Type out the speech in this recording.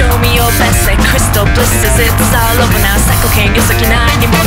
Show me your best, like crystal blisters It's all over now, cycle king, よそき何にも